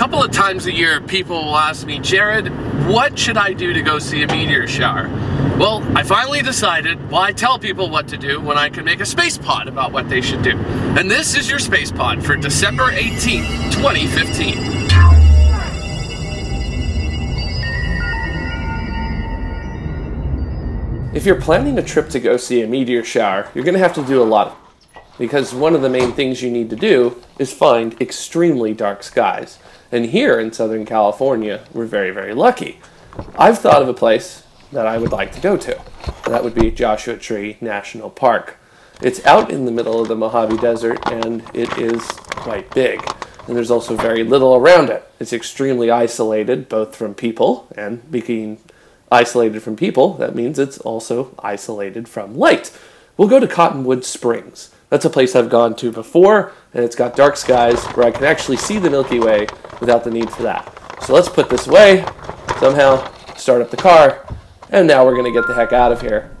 couple of times a year, people will ask me, Jared, what should I do to go see a meteor shower? Well, I finally decided, well, I tell people what to do when I can make a space pod about what they should do. And this is your space pod for December 18th, 2015. If you're planning a trip to go see a meteor shower, you're going to have to do a lot because one of the main things you need to do is find extremely dark skies. And here in Southern California, we're very, very lucky. I've thought of a place that I would like to go to. That would be Joshua Tree National Park. It's out in the middle of the Mojave Desert and it is quite big. And there's also very little around it. It's extremely isolated, both from people and being isolated from people, that means it's also isolated from light. We'll go to Cottonwood Springs. That's a place I've gone to before, and it's got dark skies where I can actually see the Milky Way without the need for that. So let's put this away, somehow start up the car, and now we're gonna get the heck out of here.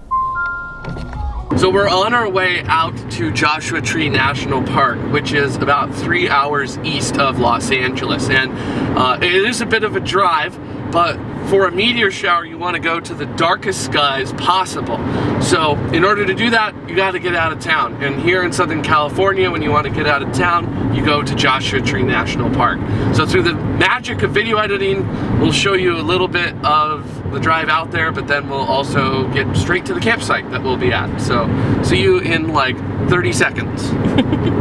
So we're on our way out to Joshua Tree National Park, which is about three hours east of Los Angeles. And uh, it is a bit of a drive, but for a meteor shower, you want to go to the darkest skies possible. So in order to do that, you got to get out of town. And here in Southern California, when you want to get out of town, you go to Joshua Tree National Park. So through the magic of video editing, we'll show you a little bit of the drive out there, but then we'll also get straight to the campsite that we'll be at. So see you in like 30 seconds.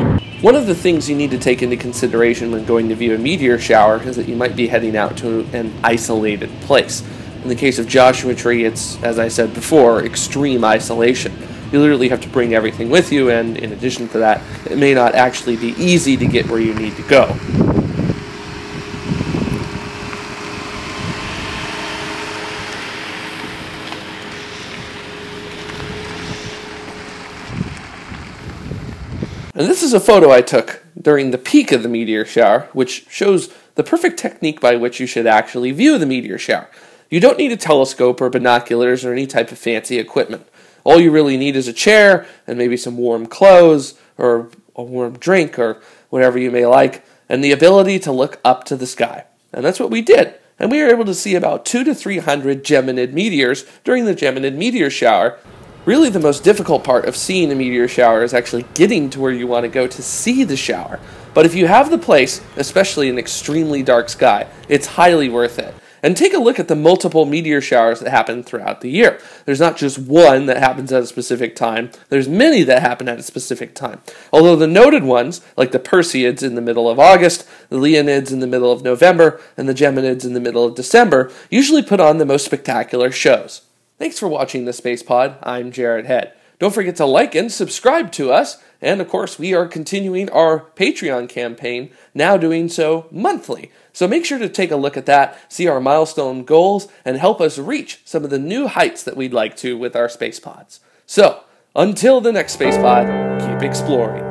One of the things you need to take into consideration when going to view a meteor shower is that you might be heading out to an isolated place. In the case of Joshua Tree, it's, as I said before, extreme isolation. You literally have to bring everything with you, and in addition to that, it may not actually be easy to get where you need to go. And this is a photo I took during the peak of the meteor shower, which shows the perfect technique by which you should actually view the meteor shower. You don't need a telescope or binoculars or any type of fancy equipment. All you really need is a chair and maybe some warm clothes or a warm drink or whatever you may like, and the ability to look up to the sky. And that's what we did. And we were able to see about two to three hundred Geminid meteors during the Geminid meteor shower, Really, the most difficult part of seeing a meteor shower is actually getting to where you want to go to see the shower. But if you have the place, especially an extremely dark sky, it's highly worth it. And take a look at the multiple meteor showers that happen throughout the year. There's not just one that happens at a specific time, there's many that happen at a specific time. Although the noted ones, like the Perseids in the middle of August, the Leonids in the middle of November, and the Geminids in the middle of December, usually put on the most spectacular shows. Thanks for watching the Space Pod. I'm Jared Head. Don't forget to like and subscribe to us. And of course, we are continuing our Patreon campaign, now doing so monthly. So make sure to take a look at that, see our milestone goals, and help us reach some of the new heights that we'd like to with our space pods. So, until the next space pod, keep exploring.